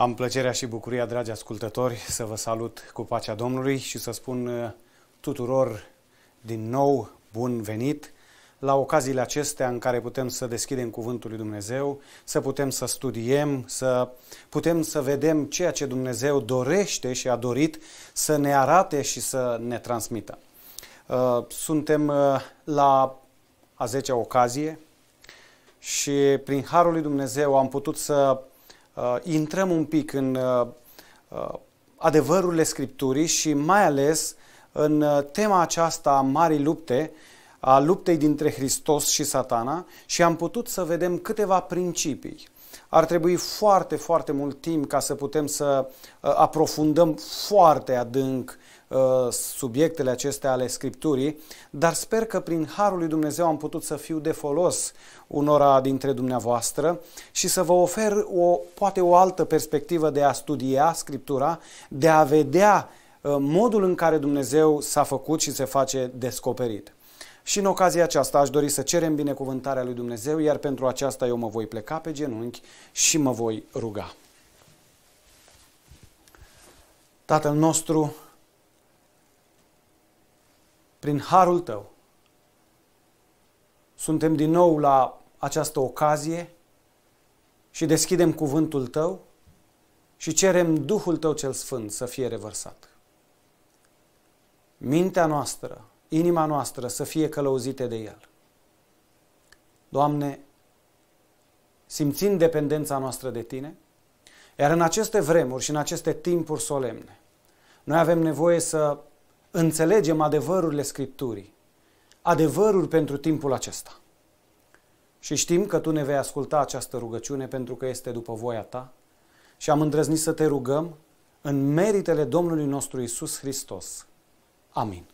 Am plăcerea și bucuria, dragi ascultători, să vă salut cu pacea Domnului și să spun uh, tuturor din nou bun venit la ocaziile acestea în care putem să deschidem Cuvântul lui Dumnezeu, să putem să studiem, să putem să vedem ceea ce Dumnezeu dorește și a dorit să ne arate și să ne transmită. Uh, suntem uh, la a 10-a ocazie și prin Harul lui Dumnezeu am putut să uh, intrăm un pic în uh, uh, adevărurile Scripturii și mai ales în uh, tema aceasta a marii lupte, a luptei dintre Hristos și satana și am putut să vedem câteva principii. Ar trebui foarte, foarte mult timp ca să putem să uh, aprofundăm foarte adânc Uh, subiectele acestea ale Scripturii, dar sper că prin Harul lui Dumnezeu am putut să fiu de folos unora dintre dumneavoastră și să vă ofer o, poate o altă perspectivă de a studia Scriptura, de a vedea uh, modul în care Dumnezeu s-a făcut și se face descoperit. Și în ocazia aceasta aș dori să cerem binecuvântarea lui Dumnezeu, iar pentru aceasta eu mă voi pleca pe genunchi și mă voi ruga. Tatăl nostru, prin harul tău, suntem din nou la această ocazie și deschidem cuvântul tău și cerem Duhul tău cel Sfânt să fie revărsat. Mintea noastră, inima noastră să fie călăuzite de El. Doamne, simțind dependența noastră de Tine, iar în aceste vremuri și în aceste timpuri solemne, noi avem nevoie să înțelegem adevărurile Scripturii, adevăruri pentru timpul acesta. Și știm că Tu ne vei asculta această rugăciune pentru că este după voia Ta și am îndrăznit să Te rugăm în meritele Domnului nostru Isus Hristos. Amin.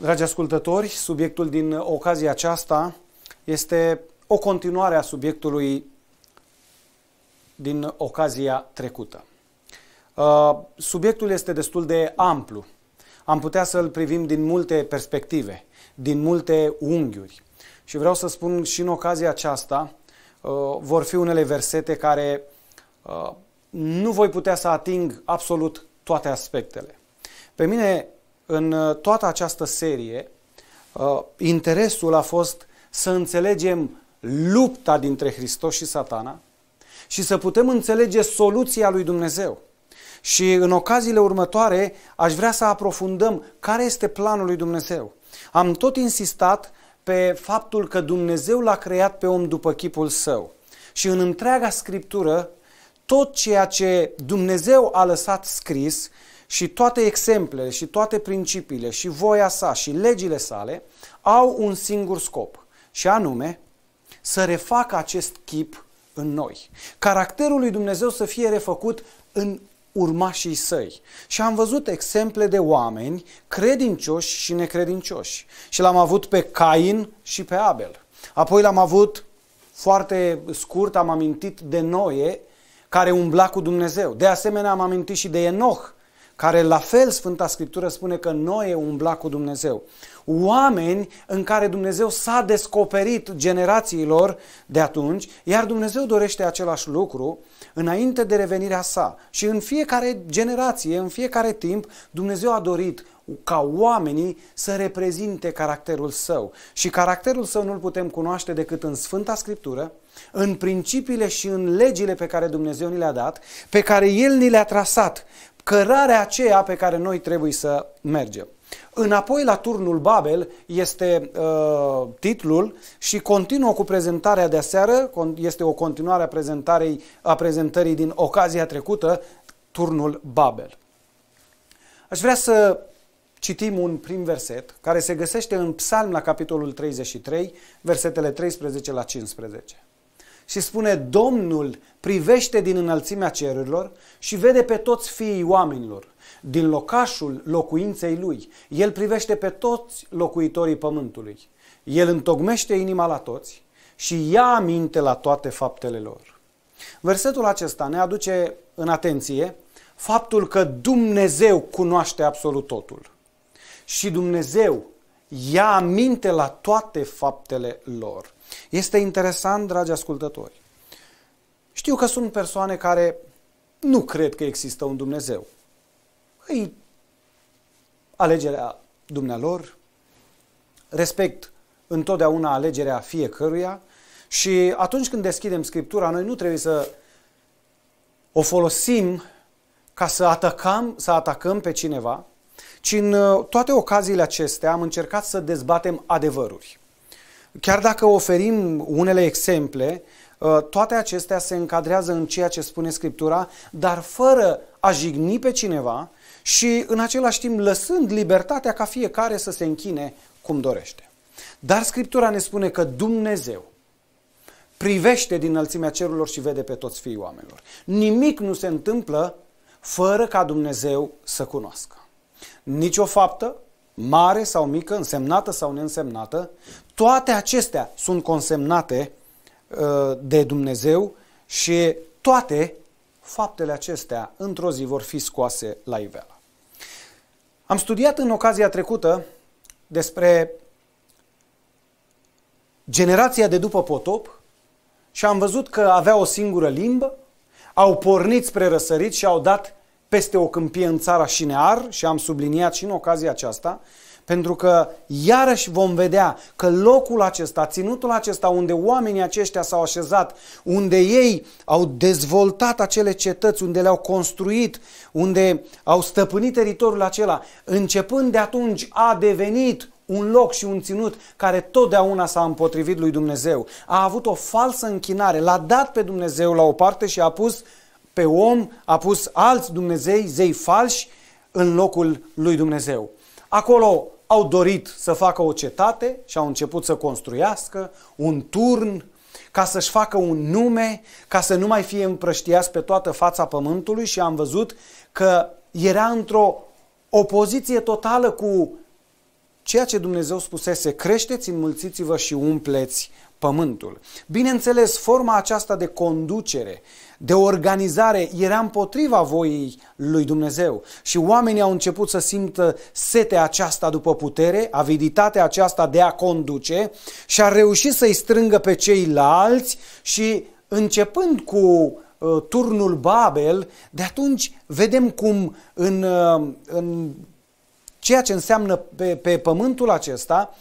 Dragi ascultători, subiectul din ocazia aceasta este o continuare a subiectului din ocazia trecută. Uh, subiectul este destul de amplu. Am putea să-l privim din multe perspective, din multe unghiuri. Și vreau să spun și în ocazia aceasta, uh, vor fi unele versete care uh, nu voi putea să ating absolut toate aspectele. Pe mine, în toată această serie, interesul a fost să înțelegem lupta dintre Hristos și satana și să putem înțelege soluția lui Dumnezeu. Și în ocaziile următoare aș vrea să aprofundăm care este planul lui Dumnezeu. Am tot insistat pe faptul că Dumnezeu l-a creat pe om după chipul său. Și în întreaga scriptură, tot ceea ce Dumnezeu a lăsat scris și toate exemplele și toate principiile și voia sa și legile sale au un singur scop și anume să refacă acest chip în noi. Caracterul lui Dumnezeu să fie refăcut în urmașii săi. Și am văzut exemple de oameni credincioși și necredincioși. Și l-am avut pe Cain și pe Abel. Apoi l-am avut foarte scurt, am amintit de Noe, care umbla cu Dumnezeu. De asemenea, am amintit și de Enoch, care la fel Sfânta Scriptură spune că Noe umbla cu Dumnezeu. Oameni în care Dumnezeu s-a descoperit generațiilor de atunci, iar Dumnezeu dorește același lucru înainte de revenirea sa. Și în fiecare generație, în fiecare timp, Dumnezeu a dorit ca oamenii să reprezinte caracterul său. Și caracterul său nu-l putem cunoaște decât în Sfânta Scriptură, în principiile și în legile pe care Dumnezeu ni le-a dat, pe care El ni le-a trasat, cărarea aceea pe care noi trebuie să mergem. Înapoi la turnul Babel este uh, titlul și continuă cu prezentarea de aseară, este o continuare a, prezentării, a prezentării din ocazia trecută, turnul Babel. Aș vrea să citim un prim verset care se găsește în Psalm la capitolul 33, versetele 13 la 15 și spune Domnul privește din înălțimea cerurilor și vede pe toți fiii oamenilor, din locașul locuinței lui. El privește pe toți locuitorii pământului. El întocmește inima la toți și ia aminte la toate faptele lor. Versetul acesta ne aduce în atenție faptul că Dumnezeu cunoaște absolut totul. Și Dumnezeu ia aminte la toate faptele lor. Este interesant, dragi ascultători. Știu că sunt persoane care nu cred că există un Dumnezeu. Îi alegerea dumnealor, respect întotdeauna alegerea fiecăruia și atunci când deschidem Scriptura, noi nu trebuie să o folosim ca să atacăm, să atacăm pe cineva, ci în uh, toate ocaziile acestea am încercat să dezbatem adevăruri. Chiar dacă oferim unele exemple, uh, toate acestea se încadrează în ceea ce spune Scriptura, dar fără a jigni pe cineva și în același timp lăsând libertatea ca fiecare să se închine cum dorește. Dar Scriptura ne spune că Dumnezeu privește din înălțimea cerurilor și vede pe toți fiii oamenilor. Nimic nu se întâmplă fără ca Dumnezeu să cunoască. Nici o faptă, mare sau mică, însemnată sau neînsemnată, toate acestea sunt consemnate uh, de Dumnezeu și toate faptele acestea într-o zi vor fi scoase la iveală. Am studiat în ocazia trecută despre generația de după potop și am văzut că avea o singură limbă, au pornit spre răsărit și au dat peste o câmpie în țara Șinear și am subliniat și în ocazia aceasta, pentru că iarăși vom vedea că locul acesta, ținutul acesta unde oamenii aceștia s-au așezat, unde ei au dezvoltat acele cetăți, unde le-au construit, unde au stăpânit teritoriul acela, începând de atunci a devenit un loc și un ținut care totdeauna s-a împotrivit lui Dumnezeu. A avut o falsă închinare, l-a dat pe Dumnezeu la o parte și a pus pe om, a pus alți Dumnezei, zei falși, în locul lui Dumnezeu. Acolo au dorit să facă o cetate și au început să construiască un turn ca să-și facă un nume, ca să nu mai fie împrăștiați pe toată fața pământului și am văzut că era într-o opoziție totală cu ceea ce Dumnezeu spusese, creșteți, înmulțiți-vă și umpleți pământul. Bineînțeles, forma aceasta de conducere, de organizare era împotriva voii lui Dumnezeu și oamenii au început să simtă setea aceasta după putere, aviditatea aceasta de a conduce și a reușit să-i strângă pe ceilalți și începând cu uh, turnul Babel, de atunci vedem cum în, uh, în ceea ce înseamnă pe, pe pământul acesta,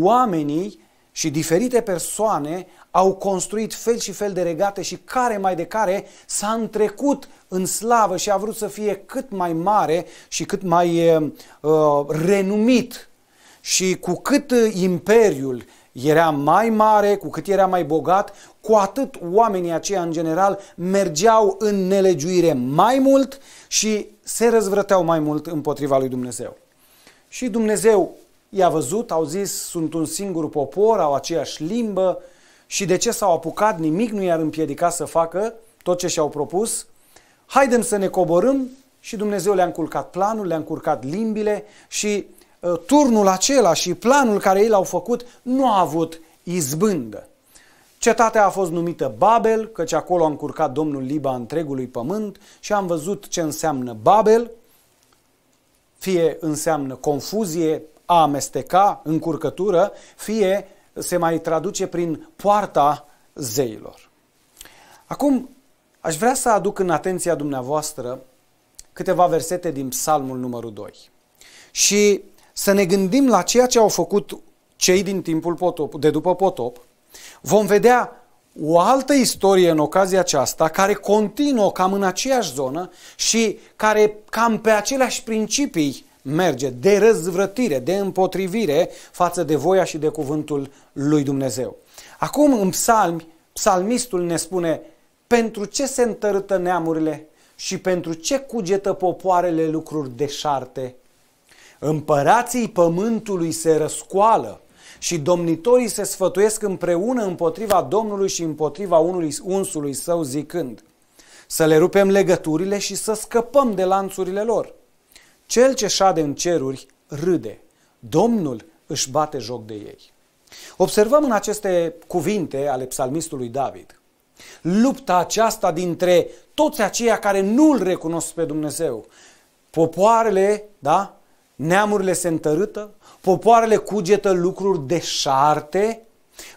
oamenii și diferite persoane au construit fel și fel de regate și care mai de care s-a întrecut în slavă și a vrut să fie cât mai mare și cât mai uh, renumit. Și cu cât imperiul era mai mare, cu cât era mai bogat, cu atât oamenii aceia în general mergeau în nelegiuire mai mult și se răzvrăteau mai mult împotriva lui Dumnezeu. Și Dumnezeu i-a văzut, au zis, sunt un singur popor, au aceeași limbă și de ce s-au apucat, nimic nu i-ar împiedica să facă tot ce și-au propus. Haidem să ne coborâm și Dumnezeu le-a încurcat planul, le-a încurcat limbile și uh, turnul acela și planul care ei l-au făcut nu a avut izbândă. Cetatea a fost numită Babel, căci acolo a încurcat Domnul liba întregului pământ și am văzut ce înseamnă Babel, fie înseamnă confuzie, a amesteca, încurcătură, fie se mai traduce prin poarta zeilor. Acum, aș vrea să aduc în atenția dumneavoastră câteva versete din Psalmul numărul 2 și să ne gândim la ceea ce au făcut cei din timpul potop, de după potop. Vom vedea o altă istorie în ocazia aceasta care continuă cam în aceeași zonă și care cam pe aceleași principii merge, de răzvrătire, de împotrivire față de voia și de cuvântul lui Dumnezeu. Acum în psalmi, psalmistul ne spune pentru ce se întărâtă neamurile și pentru ce cugetă popoarele lucruri deșarte. Împărații pământului se răscoală și domnitorii se sfătuiesc împreună împotriva Domnului și împotriva unului unsului său zicând să le rupem legăturile și să scăpăm de lanțurile lor. Cel ce șade în ceruri râde. Domnul își bate joc de ei. Observăm în aceste cuvinte ale psalmistului David lupta aceasta dintre toți aceia care nu îl recunosc pe Dumnezeu. Popoarele, da, neamurile se întărâtă, popoarele cugetă lucruri deșarte,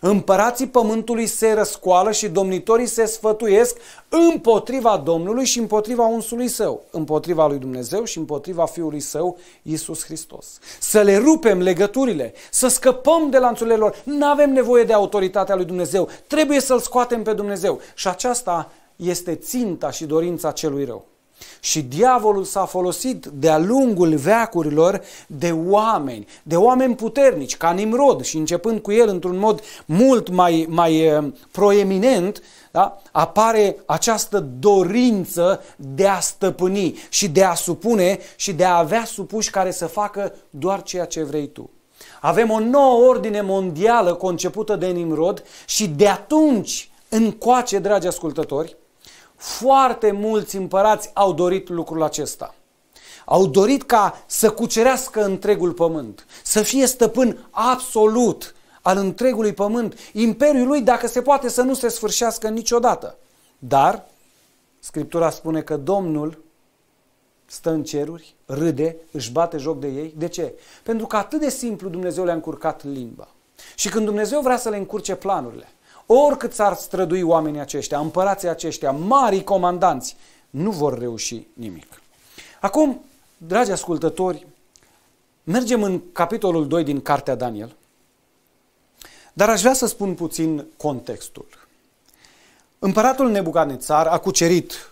Împărații pământului se răscoală și domnitorii se sfătuiesc împotriva Domnului și împotriva unsului său, împotriva lui Dumnezeu și împotriva Fiului său, Iisus Hristos. Să le rupem legăturile, să scăpăm de lanțurile lor. Nu avem nevoie de autoritatea lui Dumnezeu, trebuie să-L scoatem pe Dumnezeu. Și aceasta este ținta și dorința celui rău. Și diavolul s-a folosit de-a lungul veacurilor de oameni, de oameni puternici, ca Nimrod și începând cu el într-un mod mult mai, mai eh, proeminent, da? apare această dorință de a stăpâni și de a supune și de a avea supuși care să facă doar ceea ce vrei tu. Avem o nouă ordine mondială concepută de Nimrod și de atunci încoace, dragi ascultători, foarte mulți împărați au dorit lucrul acesta. Au dorit ca să cucerească întregul pământ, să fie stăpân absolut al întregului pământ, imperiul lui, dacă se poate, să nu se sfârșească niciodată. Dar, Scriptura spune că Domnul stă în ceruri, râde, își bate joc de ei. De ce? Pentru că atât de simplu Dumnezeu le-a încurcat limba. Și când Dumnezeu vrea să le încurce planurile, Oricât s-ar strădui oamenii aceștia, împărații aceștia, mari comandanți, nu vor reuși nimic. Acum, dragi ascultători, mergem în capitolul 2 din Cartea Daniel, dar aș vrea să spun puțin contextul. Împăratul Nebucanețar a cucerit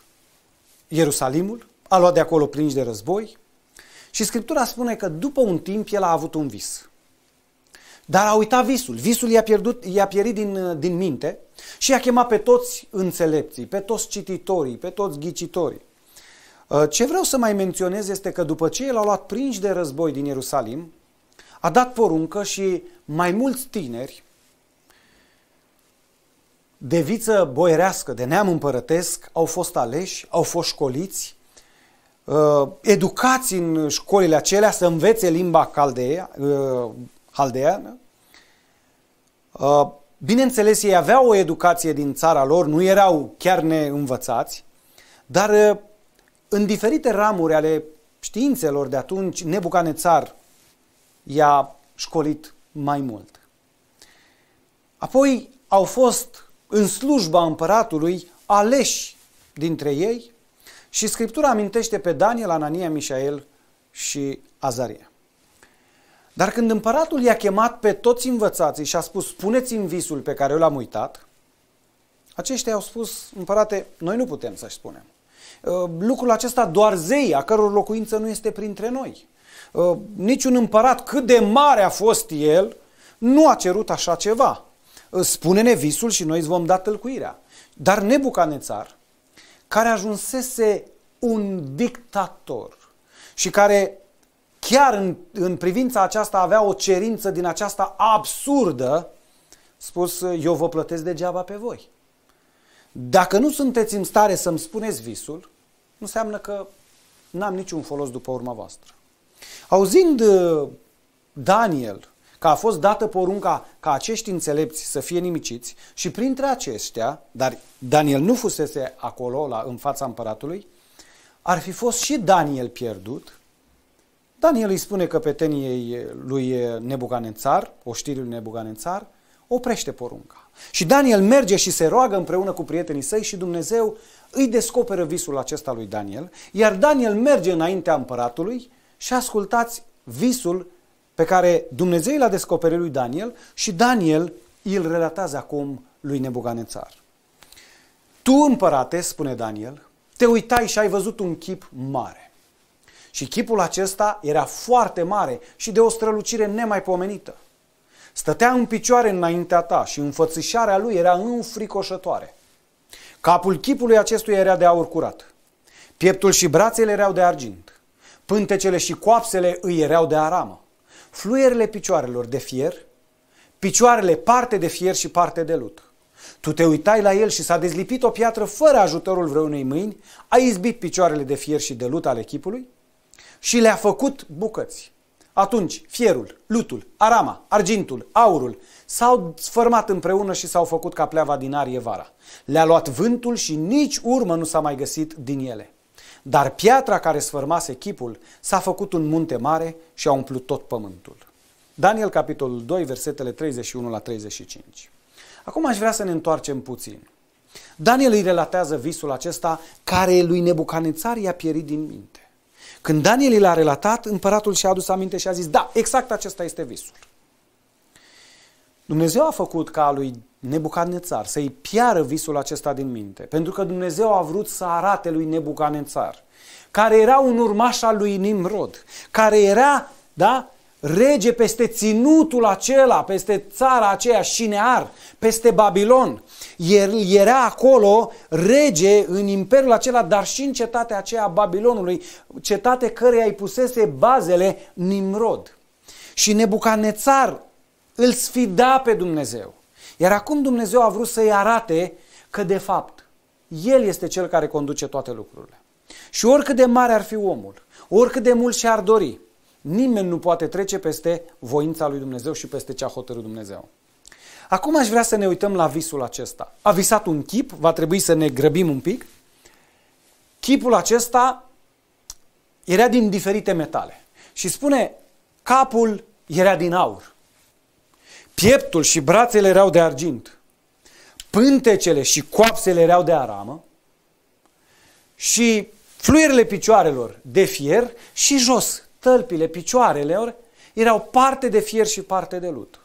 Ierusalimul, a luat de acolo prinși de război și Scriptura spune că după un timp el a avut un vis. Dar a uitat visul. Visul i-a, pierdut, i-a pierit din, din minte și i-a chemat pe toți înțelepții, pe toți cititorii, pe toți ghicitorii. Uh, ce vreau să mai menționez este că după ce el a luat prinși de război din Ierusalim, a dat poruncă și mai mulți tineri de viță boierească, de neam împărătesc, au fost aleși, au fost școliți, uh, educați în școlile acelea să învețe limba caldea, uh, haldeană. Uh, bineînțeles, ei aveau o educație din țara lor, nu erau chiar neînvățați, dar uh, în diferite ramuri ale științelor de atunci, Nebucanețar i-a școlit mai mult. Apoi au fost în slujba împăratului aleși dintre ei și Scriptura amintește pe Daniel, Anania, Mișael și Azaria. Dar când împăratul i-a chemat pe toți învățații și a spus, spuneți-mi visul pe care eu l-am uitat, aceștia au spus, împărate, noi nu putem să-și spunem. Uh, lucrul acesta doar zei, a căror locuință nu este printre noi. Uh, niciun împărat, cât de mare a fost el, nu a cerut așa ceva. Uh, spune-ne visul și noi îți vom da tălcuirea. Dar Nebucanețar, care ajunsese un dictator și care chiar în, în privința aceasta avea o cerință din aceasta absurdă, spus, eu vă plătesc degeaba pe voi. Dacă nu sunteți în stare să-mi spuneți visul, nu înseamnă că n-am niciun folos după urma voastră. Auzind uh, Daniel că a fost dată porunca ca acești înțelepți să fie nimiciți și printre aceștia, dar Daniel nu fusese acolo la, în fața împăratului, ar fi fost și Daniel pierdut, Daniel îi spune căpeteniei lui Nebucanețar, oștirii lui Nebucanețar, oprește porunca. Și Daniel merge și se roagă împreună cu prietenii săi și Dumnezeu îi descoperă visul acesta lui Daniel, iar Daniel merge înaintea împăratului și ascultați visul pe care Dumnezeu l-a descoperit lui Daniel și Daniel îl relatează acum lui Nebucanețar. Tu, împărate, spune Daniel, te uitai și ai văzut un chip mare. Și chipul acesta era foarte mare și de o strălucire nemaipomenită. Stătea în picioare înaintea ta și înfățișarea lui era înfricoșătoare. Capul chipului acestuia era de aur curat. Pieptul și brațele erau de argint. Pântecele și coapsele îi erau de aramă. Fluierele picioarelor de fier, picioarele parte de fier și parte de lut. Tu te uitai la el și s-a dezlipit o piatră fără ajutorul vreunei mâini, a izbit picioarele de fier și de lut ale chipului și le-a făcut bucăți. Atunci, fierul, lutul, arama, argintul, aurul s-au sfărmat împreună și s-au făcut ca pleava din arie vara. Le-a luat vântul și nici urmă nu s-a mai găsit din ele. dar piatra care sfărmase chipul s-a făcut un munte mare și a umplut tot pământul. Daniel, capitolul 2, versetele 31 la 35. Acum aș vrea să ne întoarcem puțin. Daniel îi relatează visul acesta care lui Nebucanețar i-a pierit din minte. Când Daniel l-a relatat, împăratul și-a adus aminte și a zis, da, exact acesta este visul. Dumnezeu a făcut ca lui Nebucanețar să-i piară visul acesta din minte, pentru că Dumnezeu a vrut să arate lui Nebucanețar, care era un urmaș al lui Nimrod, care era, da, rege peste ținutul acela, peste țara aceea Șinear, peste Babilon. El era acolo rege în imperiul acela, dar și în cetatea aceea Babilonului, cetate căreia îi pusese bazele Nimrod. Și Nebucanețar îl sfida pe Dumnezeu. Iar acum Dumnezeu a vrut să-i arate că de fapt El este Cel care conduce toate lucrurile. Și oricât de mare ar fi omul, oricât de mult și-ar dori, nimeni nu poate trece peste voința lui Dumnezeu și peste ce a hotărât Dumnezeu. Acum aș vrea să ne uităm la visul acesta. A visat un chip, va trebui să ne grăbim un pic. Chipul acesta era din diferite metale. Și spune, capul era din aur. Pieptul și brațele erau de argint. Pântecele și coapsele erau de aramă. Și fluierele picioarelor de fier și jos, tălpile, picioarele erau parte de fier și parte de lut.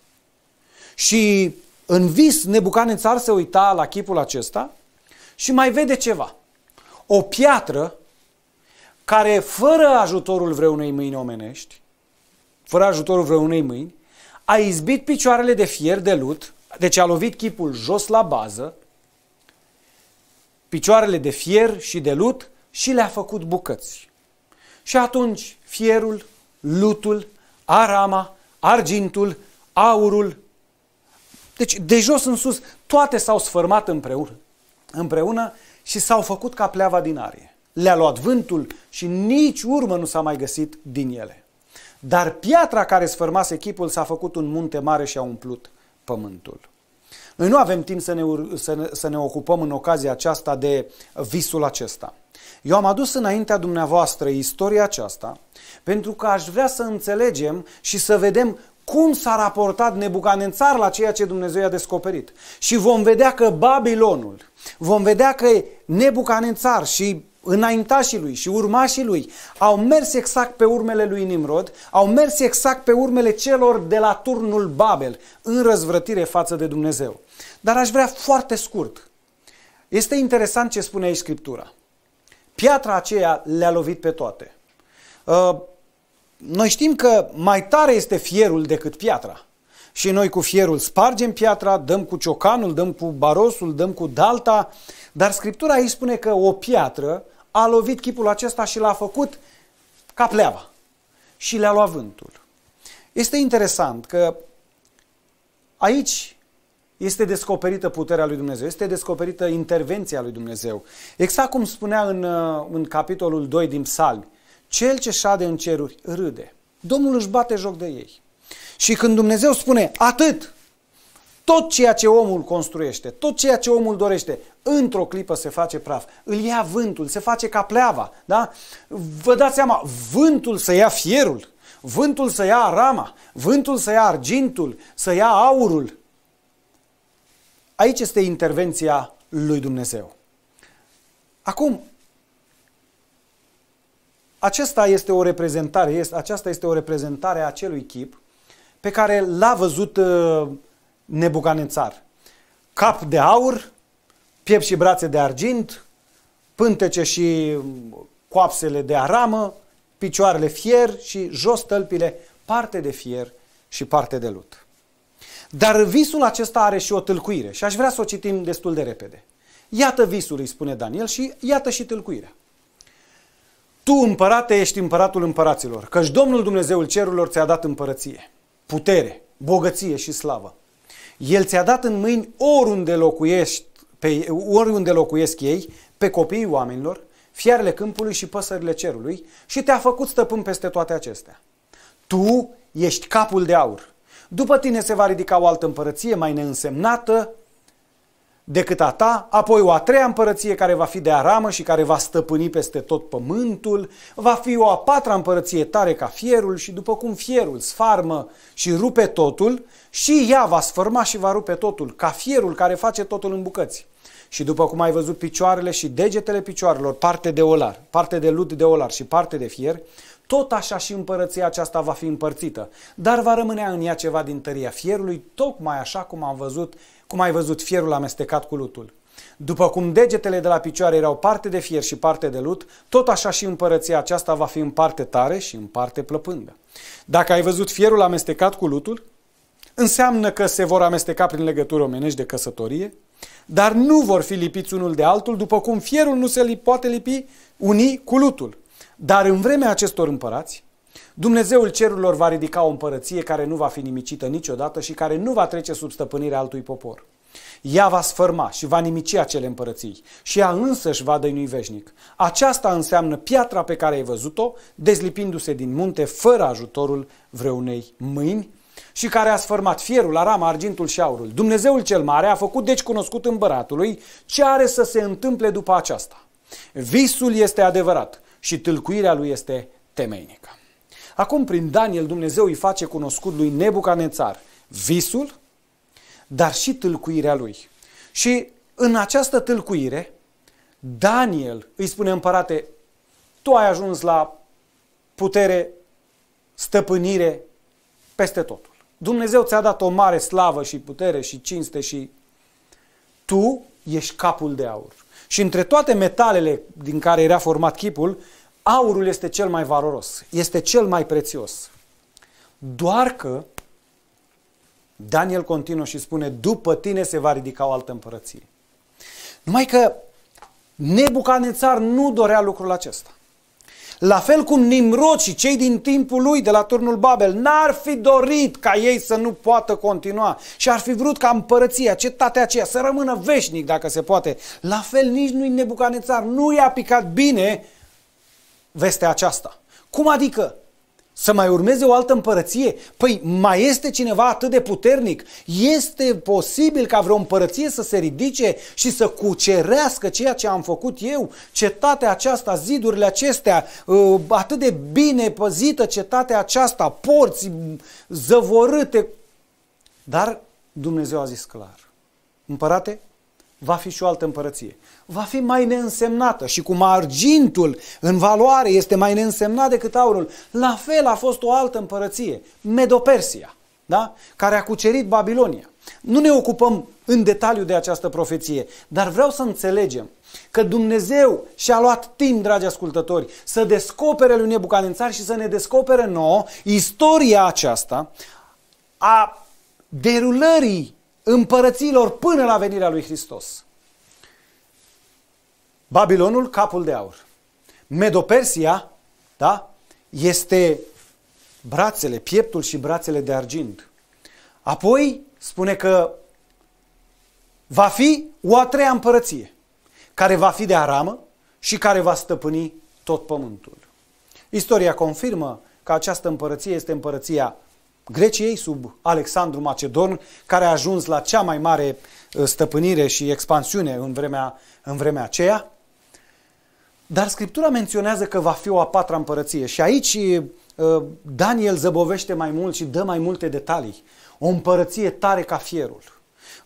Și în vis Nebucanețar se uita la chipul acesta și mai vede ceva. O piatră care fără ajutorul vreunei mâini omenești, fără ajutorul vreunei mâini, a izbit picioarele de fier de lut, deci a lovit chipul jos la bază, picioarele de fier și de lut și le-a făcut bucăți. Și atunci fierul, lutul, arama, argintul, aurul, deci de jos în sus, toate s-au sfărmat împreună, împreună și s-au făcut ca pleava din arie. Le-a luat vântul și nici urmă nu s-a mai găsit din ele. Dar piatra care sfărmase chipul s-a făcut un munte mare și a umplut pământul. Noi nu avem timp să ne, să, ne, să ne ocupăm în ocazia aceasta de visul acesta. Eu am adus înaintea dumneavoastră istoria aceasta pentru că aș vrea să înțelegem și să vedem cum s-a raportat Nebucanețar la ceea ce Dumnezeu i-a descoperit. Și vom vedea că Babilonul, vom vedea că Nebucanețar și înaintașii lui și urmașii lui au mers exact pe urmele lui Nimrod, au mers exact pe urmele celor de la turnul Babel, în răzvrătire față de Dumnezeu. Dar aș vrea foarte scurt. Este interesant ce spune aici Scriptura. Piatra aceea le-a lovit pe toate. Uh, noi știm că mai tare este fierul decât piatra. Și noi cu fierul spargem piatra, dăm cu ciocanul, dăm cu barosul, dăm cu dalta, dar Scriptura aici spune că o piatră a lovit chipul acesta și l-a făcut ca pleava și le-a luat vântul. Este interesant că aici este descoperită puterea lui Dumnezeu, este descoperită intervenția lui Dumnezeu. Exact cum spunea în, în capitolul 2 din Psalmi, cel ce șade în ceruri râde. Domnul își bate joc de ei. Și când Dumnezeu spune atât, tot ceea ce omul construiește, tot ceea ce omul dorește, într-o clipă se face praf. Îl ia vântul, se face ca pleava. Da? Vă dați seama, vântul să ia fierul, vântul să ia rama, vântul să ia argintul, să ia aurul. Aici este intervenția lui Dumnezeu. Acum, acesta este o reprezentare, este, aceasta este o reprezentare a acelui chip pe care l-a văzut uh, Nebucanețar. Cap de aur, piept și brațe de argint, pântece și coapsele de aramă, picioarele fier și jos tălpile, parte de fier și parte de lut. Dar visul acesta are și o tâlcuire și aș vrea să o citim destul de repede. Iată visul, îi spune Daniel, și iată și tâlcuirea. Tu, împărate, ești împăratul împăraților, căci Domnul Dumnezeul cerurilor ți-a dat împărăție, putere, bogăție și slavă. El ți-a dat în mâini oriunde locuiești, pe, oriunde locuiesc ei, pe copiii oamenilor, fiarele câmpului și păsările cerului și te-a făcut stăpân peste toate acestea. Tu ești capul de aur. După tine se va ridica o altă împărăție mai neînsemnată, decât a ta, apoi o a treia împărăție care va fi de aramă și care va stăpâni peste tot pământul, va fi o a patra împărăție tare ca fierul și după cum fierul sfarmă și rupe totul, și ea va sfârma și va rupe totul, ca fierul care face totul în bucăți. Și după cum ai văzut picioarele și degetele picioarelor, parte de olar, parte de lut de olar și parte de fier, tot așa și împărăția aceasta va fi împărțită, dar va rămâne în ea ceva din tăria fierului, tocmai așa cum am văzut, cum ai văzut fierul amestecat cu lutul. După cum degetele de la picioare erau parte de fier și parte de lut, tot așa și împărăția aceasta va fi în parte tare și în parte plăpândă. Dacă ai văzut fierul amestecat cu lutul, înseamnă că se vor amesteca prin legătură omenești de căsătorie, dar nu vor fi lipiți unul de altul, după cum fierul nu se poate lipi unii cu lutul. Dar în vremea acestor împărați, Dumnezeul cerurilor va ridica o împărăție care nu va fi nimicită niciodată și care nu va trece sub stăpânirea altui popor. Ea va sfârma și va nimici acele împărății și ea însăși va dăinui veșnic. Aceasta înseamnă piatra pe care ai văzut-o, dezlipindu-se din munte fără ajutorul vreunei mâini și care a sfârmat fierul, arama, argintul și aurul. Dumnezeul cel mare a făcut deci cunoscut împăratului ce are să se întâmple după aceasta. Visul este adevărat și tâlcuirea lui este temeinică. Acum, prin Daniel, Dumnezeu îi face cunoscut lui Nebucanețar visul, dar și tâlcuirea lui. Și în această tâlcuire, Daniel îi spune împărate, tu ai ajuns la putere, stăpânire peste totul. Dumnezeu ți-a dat o mare slavă și putere și cinste și tu ești capul de aur. Și între toate metalele din care era format chipul, aurul este cel mai valoros, este cel mai prețios. Doar că Daniel continuă și spune, după tine se va ridica o altă împărăție. Numai că Nebucanețar nu dorea lucrul acesta. La fel cum Nimrod și cei din timpul lui de la turnul Babel n-ar fi dorit ca ei să nu poată continua și ar fi vrut ca împărăția, cetatea aceea să rămână veșnic dacă se poate. La fel nici nu-i Nebucanețar, nu i-a picat bine vestea aceasta. Cum adică? Să mai urmeze o altă împărăție? Păi mai este cineva atât de puternic? Este posibil ca vreo împărăție să se ridice și să cucerească ceea ce am făcut eu? Cetatea aceasta, zidurile acestea, ă, atât de bine păzită cetatea aceasta, porți zăvorâte. Dar Dumnezeu a zis clar. Împărate, va fi și o altă împărăție. Va fi mai neînsemnată și cum argintul în valoare este mai neînsemnat decât aurul, la fel a fost o altă împărăție, Medopersia, da? care a cucerit Babilonia. Nu ne ocupăm în detaliu de această profeție, dar vreau să înțelegem că Dumnezeu și-a luat timp, dragi ascultători, să descopere lui Nebucanețar și să ne descopere nouă istoria aceasta a derulării împărăților până la venirea lui Hristos. Babilonul, capul de aur. Medopersia, da, este brațele, pieptul și brațele de argint. Apoi spune că va fi o a treia împărăție, care va fi de aramă și care va stăpâni tot pământul. Istoria confirmă că această împărăție este împărăția Greciei sub Alexandru Macedon, care a ajuns la cea mai mare uh, stăpânire și expansiune în vremea, în vremea aceea. Dar Scriptura menționează că va fi o a patra împărăție și aici uh, Daniel zăbovește mai mult și dă mai multe detalii. O împărăție tare ca fierul.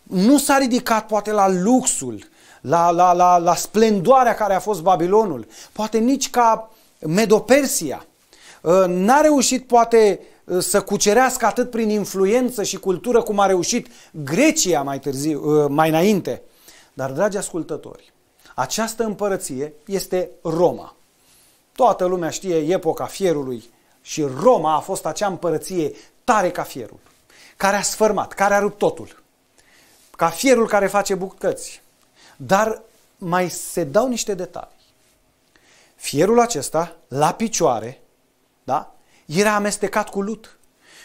Nu s-a ridicat poate la luxul, la, la, la, la splendoarea care a fost Babilonul, poate nici ca Medopersia. Uh, n-a reușit poate Uh, să cucerească atât prin influență și cultură cum a reușit Grecia mai târziu, uh, mai înainte. Dar, dragi ascultători, această împărăție este Roma. Toată lumea știe epoca fierului și Roma a fost acea împărăție tare ca fierul, care a sfărmat, care a rupt totul, ca fierul care face bucăți. Dar mai se dau niște detalii. Fierul acesta, la picioare, da? era amestecat cu lut.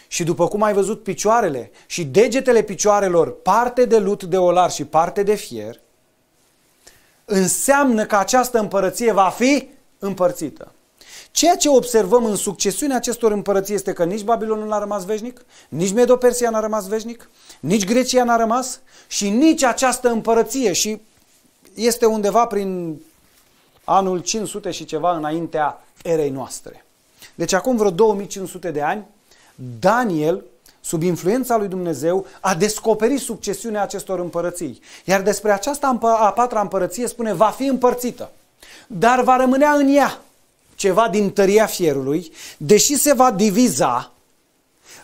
Și după cum ai văzut picioarele și degetele picioarelor, parte de lut de olar și parte de fier, înseamnă că această împărăție va fi împărțită. Ceea ce observăm în succesiunea acestor împărății este că nici Babilonul n-a rămas veșnic, nici Medo-Persia n-a rămas veșnic, nici Grecia n-a rămas și nici această împărăție și este undeva prin anul 500 și ceva înaintea erei noastre. Deci acum vreo 2500 de ani, Daniel, sub influența lui Dumnezeu, a descoperit succesiunea acestor împărății. Iar despre aceasta a patra împărăție spune, va fi împărțită, dar va rămânea în ea ceva din tăria fierului, deși se va diviza,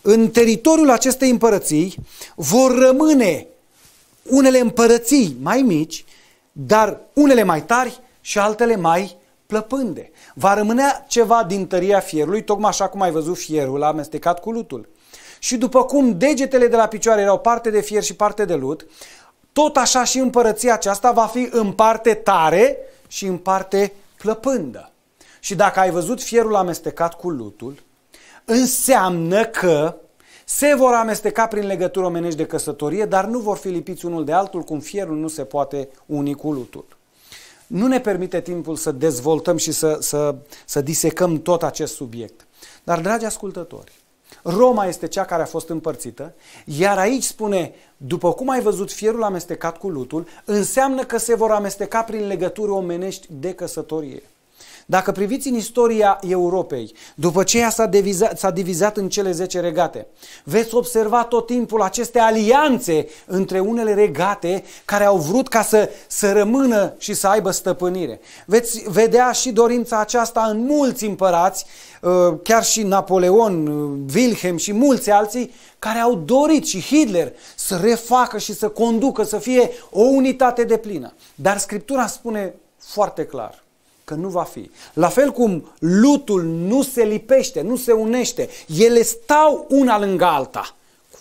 în teritoriul acestei împărății vor rămâne unele împărății mai mici, dar unele mai tari și altele mai plăpânde. Va rămânea ceva din tăria fierului, tocmai așa cum ai văzut fierul amestecat cu lutul. Și după cum degetele de la picioare erau parte de fier și parte de lut, tot așa și împărăția aceasta va fi în parte tare și în parte plăpândă. Și dacă ai văzut fierul amestecat cu lutul, înseamnă că se vor amesteca prin legături omenești de căsătorie, dar nu vor fi lipiți unul de altul, cum fierul nu se poate uni cu lutul. Nu ne permite timpul să dezvoltăm și să, să, să disecăm tot acest subiect. Dar, dragi ascultători, Roma este cea care a fost împărțită, iar aici spune, după cum ai văzut fierul amestecat cu lutul, înseamnă că se vor amesteca prin legături omenești de căsătorie. Dacă priviți în istoria Europei, după ce ea s-a divizat, s-a divizat în cele 10 regate, veți observa tot timpul aceste alianțe între unele regate care au vrut ca să, să rămână și să aibă stăpânire. Veți vedea și dorința aceasta în mulți împărați, uh, chiar și Napoleon, uh, Wilhelm și mulți alții, care au dorit și Hitler să refacă și să conducă, să fie o unitate de plină. Dar Scriptura spune foarte clar, că nu va fi. La fel cum lutul nu se lipește, nu se unește, ele stau una lângă alta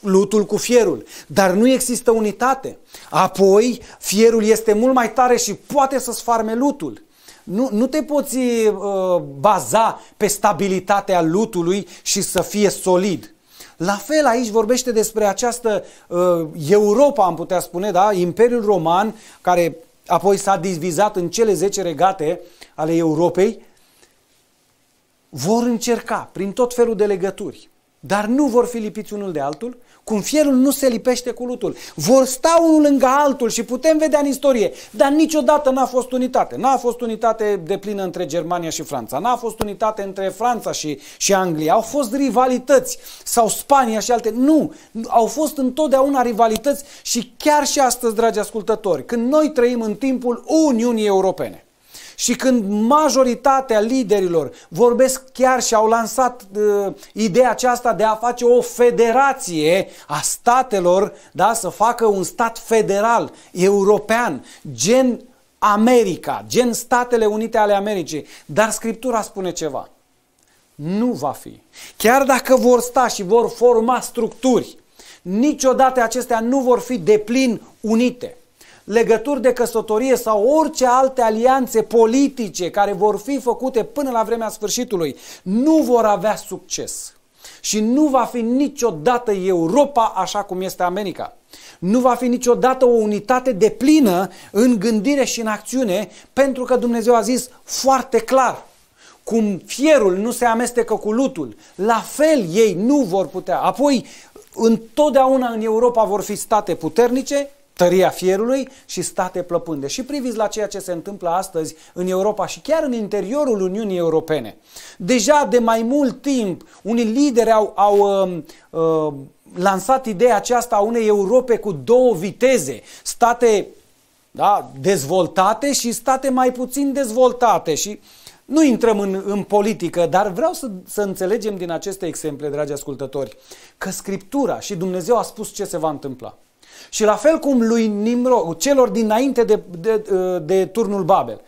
lutul cu fierul, dar nu există unitate. Apoi, fierul este mult mai tare și poate să sfarme lutul. Nu, nu te poți uh, baza pe stabilitatea lutului și să fie solid. La fel aici vorbește despre această uh, Europa, am putea spune, da? Imperiul Roman, care apoi s-a divizat în cele 10 regate ale Europei, vor încerca prin tot felul de legături, dar nu vor fi lipiți unul de altul, cum fierul nu se lipește cu lutul. Vor sta unul lângă altul și putem vedea în istorie, dar niciodată n-a fost unitate. N-a fost unitate de plină între Germania și Franța, n-a fost unitate între Franța și, și Anglia, au fost rivalități sau Spania și alte. Nu, au fost întotdeauna rivalități și chiar și astăzi, dragi ascultători, când noi trăim în timpul Uniunii Europene. Și când majoritatea liderilor vorbesc chiar și au lansat uh, ideea aceasta de a face o federație a statelor, da, să facă un stat federal european, gen America, gen Statele Unite ale Americii, dar Scriptura spune ceva. Nu va fi. Chiar dacă vor sta și vor forma structuri, niciodată acestea nu vor fi deplin unite legături de căsătorie sau orice alte alianțe politice care vor fi făcute până la vremea sfârșitului, nu vor avea succes. Și nu va fi niciodată Europa așa cum este America. Nu va fi niciodată o unitate de plină în gândire și în acțiune, pentru că Dumnezeu a zis foarte clar, cum fierul nu se amestecă cu lutul, la fel ei nu vor putea. Apoi, întotdeauna în Europa vor fi state puternice tăria fierului și state plăpânde. Și priviți la ceea ce se întâmplă astăzi în Europa și chiar în interiorul Uniunii Europene. Deja de mai mult timp, unii lideri au, au uh, uh, lansat ideea aceasta a unei Europe cu două viteze, state da, dezvoltate și state mai puțin dezvoltate și nu intrăm în, în politică, dar vreau să, să înțelegem din aceste exemple, dragi ascultători, că Scriptura și Dumnezeu a spus ce se va întâmpla. Și la fel cum lui Nimrod, celor dinainte de, de, de, de turnul Babel,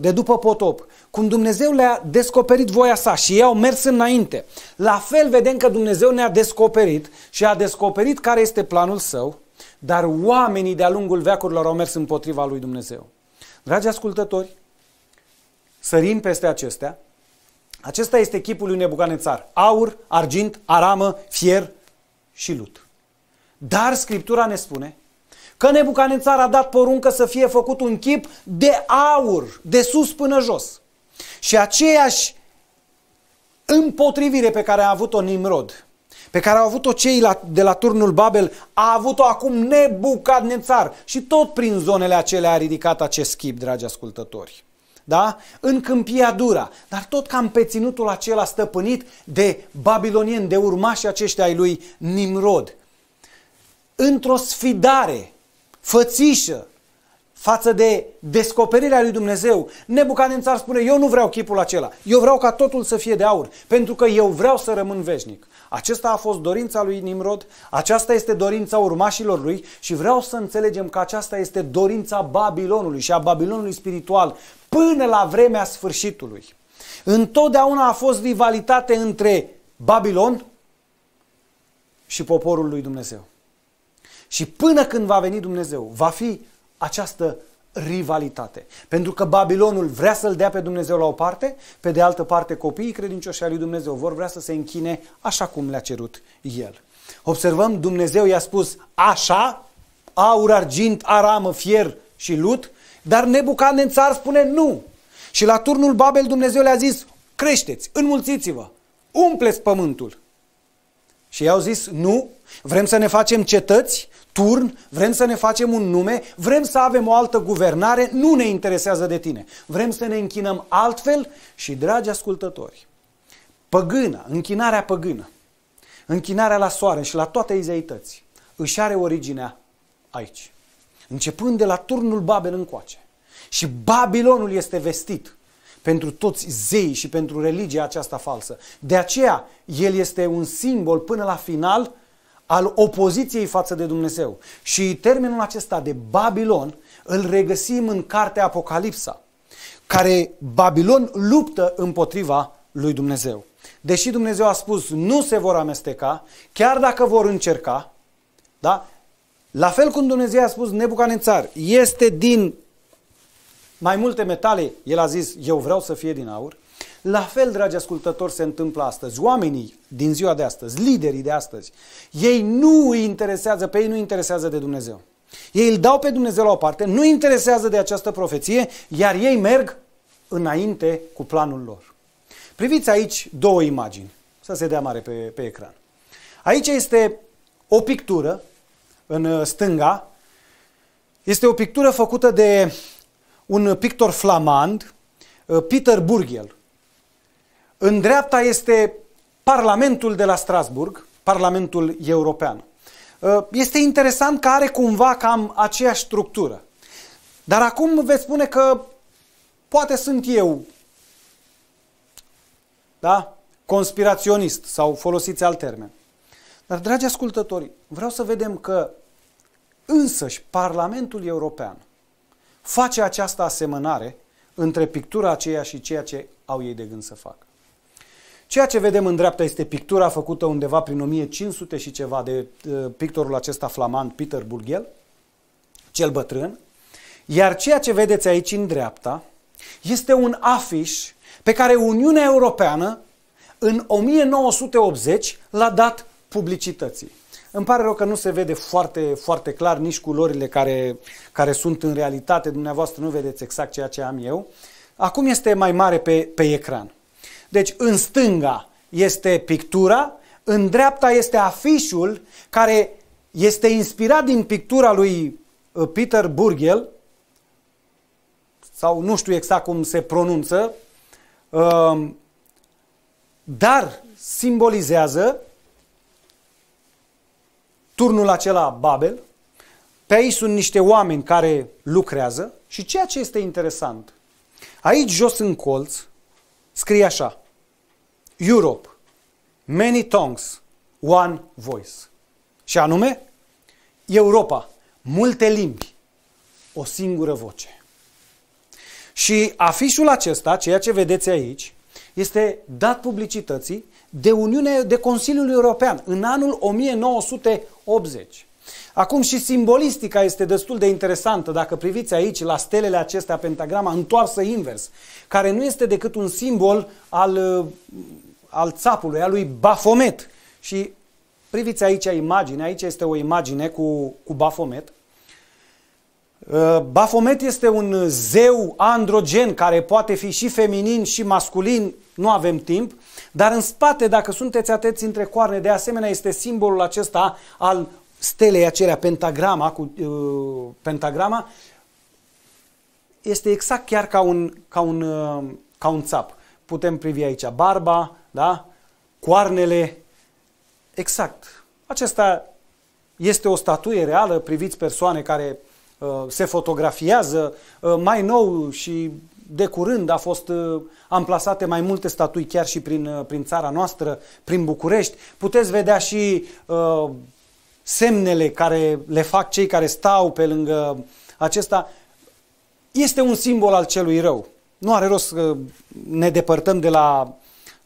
de după potop, cum Dumnezeu le-a descoperit voia sa și ei au mers înainte, la fel vedem că Dumnezeu ne-a descoperit și a descoperit care este planul său, dar oamenii de-a lungul veacurilor au mers împotriva lui Dumnezeu. Dragi ascultători, sărim peste acestea. Acesta este chipul lui Nebucanețar. Aur, argint, aramă, fier și lut. Dar Scriptura ne spune că Nebucanețar a dat poruncă să fie făcut un chip de aur, de sus până jos. Și aceeași împotrivire pe care a avut-o Nimrod, pe care au avut-o cei la, de la turnul Babel, a avut-o acum Nebucadnețar și tot prin zonele acelea a ridicat acest schip, dragi ascultători. Da? În câmpia dura, dar tot cam pe ținutul acela stăpânit de babilonieni, de urmași aceștia ai lui Nimrod. Într-o sfidare fățișă, față de descoperirea lui Dumnezeu, Nebucadențar spune, eu nu vreau chipul acela, eu vreau ca totul să fie de aur, pentru că eu vreau să rămân veșnic. Acesta a fost dorința lui Nimrod, aceasta este dorința urmașilor lui și vreau să înțelegem că aceasta este dorința Babilonului și a Babilonului spiritual până la vremea sfârșitului. Întotdeauna a fost rivalitate între Babilon și poporul lui Dumnezeu. Și până când va veni Dumnezeu, va fi această rivalitate. Pentru că Babilonul vrea să-l dea pe Dumnezeu la o parte, pe de altă parte copiii credincioși ai lui Dumnezeu vor vrea să se închine așa cum le-a cerut el. Observăm, Dumnezeu i-a spus așa, aur, argint, aramă, fier și lut, dar Nebucadnețar spune nu. Și la turnul Babel Dumnezeu le-a zis, creșteți, înmulțiți-vă, umpleți pământul. Și i-au zis, nu, vrem să ne facem cetăți, turn, vrem să ne facem un nume, vrem să avem o altă guvernare, nu ne interesează de tine. Vrem să ne închinăm altfel și, dragi ascultători, păgâna, închinarea păgână, închinarea la soare și la toate izeități, își are originea aici. Începând de la turnul Babel încoace. Și Babilonul este vestit pentru toți zeii și pentru religia aceasta falsă. De aceea, el este un simbol până la final al opoziției față de Dumnezeu. Și termenul acesta de Babilon îl regăsim în cartea Apocalipsa, care Babilon luptă împotriva lui Dumnezeu. Deși Dumnezeu a spus nu se vor amesteca, chiar dacă vor încerca, da? la fel cum Dumnezeu a spus Nebucanețar, este din mai multe metale, el a zis eu vreau să fie din aur, la fel, dragi ascultători, se întâmplă astăzi. Oamenii din ziua de astăzi, liderii de astăzi, ei nu îi interesează, pe ei nu interesează de Dumnezeu. Ei îl dau pe Dumnezeu la o parte, nu interesează de această profeție, iar ei merg înainte cu planul lor. Priviți aici două imagini, să se dea mare pe, pe ecran. Aici este o pictură în stânga, este o pictură făcută de un pictor flamand, Peter Burgel. În dreapta este Parlamentul de la Strasburg, Parlamentul European. Uh, este interesant că are cumva cam aceeași structură. Dar acum veți spune că poate sunt eu da? conspiraționist sau folosiți alt termen. Dar, dragi ascultători, vreau să vedem că însăși Parlamentul European face această asemănare între pictura aceea și ceea ce au ei de gând să facă. Ceea ce vedem în dreapta este pictura făcută undeva prin 1500 și ceva de uh, pictorul acesta flamand Peter Burgel, cel bătrân, iar ceea ce vedeți aici în dreapta este un afiș pe care Uniunea Europeană în 1980 l-a dat publicității. Îmi pare rău că nu se vede foarte, foarte clar nici culorile care, care sunt în realitate. Dumneavoastră nu vedeți exact ceea ce am eu. Acum este mai mare pe, pe ecran. Deci în stânga este pictura, în dreapta este afișul care este inspirat din pictura lui uh, Peter Burgel, sau nu știu exact cum se pronunță, um, dar simbolizează turnul acela Babel. Pe aici sunt niște oameni care lucrează și ceea ce este interesant, aici jos în colț scrie așa. Europe, many tongues, one voice. Și anume, Europa, multe limbi, o singură voce. Și afișul acesta, ceea ce vedeți aici, este dat publicității de Uniune, de Consiliul European în anul 1980. Acum și simbolistica este destul de interesantă dacă priviți aici la stelele acestea, pentagrama întoarsă invers, care nu este decât un simbol al, al țapului, al lui Bafomet. Și priviți aici imagine, aici este o imagine cu, cu Bafomet. Uh, Bafomet este un zeu androgen care poate fi și feminin și masculin, nu avem timp, Dar în spate, dacă sunteți atenți între coarne, de asemenea este simbolul acesta al stelei acelea, pentagrama, cu uh, pentagrama, este exact chiar ca un, ca un, uh, ca un țap. Putem privi aici barba, da? coarnele, exact. Acesta este o statuie reală, priviți persoane care uh, se fotografiază. Uh, mai nou și de curând a fost uh, amplasate mai multe statui chiar și prin, uh, prin țara noastră, prin București. Puteți vedea și uh, semnele care le fac cei care stau pe lângă acesta. Este un simbol al celui rău. Nu are rost să ne depărtăm de la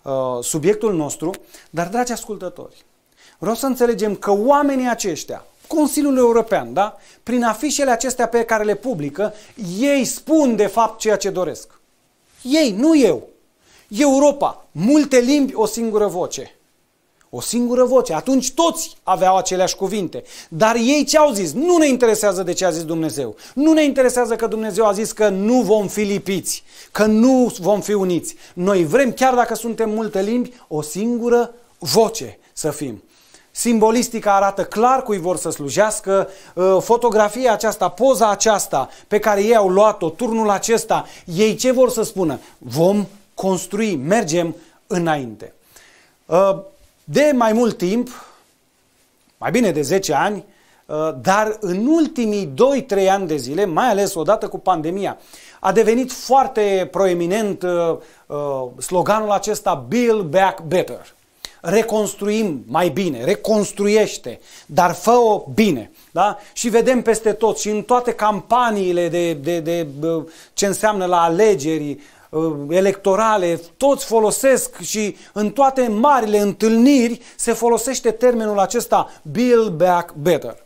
uh, subiectul nostru, dar, dragi ascultători, vreau să înțelegem că oamenii aceștia, Consiliul European, da? prin afișele acestea pe care le publică, ei spun de fapt ceea ce doresc. Ei, nu eu. Europa, multe limbi, o singură voce. O singură voce. Atunci toți aveau aceleași cuvinte. Dar ei ce au zis? Nu ne interesează de ce a zis Dumnezeu. Nu ne interesează că Dumnezeu a zis că nu vom fi lipiți, că nu vom fi uniți. Noi vrem, chiar dacă suntem multe limbi, o singură voce să fim. Simbolistica arată clar cui vor să slujească, uh, fotografia aceasta, poza aceasta pe care ei au luat-o, turnul acesta, ei ce vor să spună? Vom construi, mergem înainte. Uh, de mai mult timp, mai bine de 10 ani, uh, dar în ultimii 2-3 ani de zile, mai ales odată cu pandemia, a devenit foarte proeminent sloganul acesta Build Back Better reconstruim mai bine, reconstruiește, dar fă-o bine. Da? Și vedem peste tot și în toate campaniile de, de, de ce înseamnă la alegeri uh, electorale, toți folosesc și în toate marile întâlniri se folosește termenul acesta Build Back Better.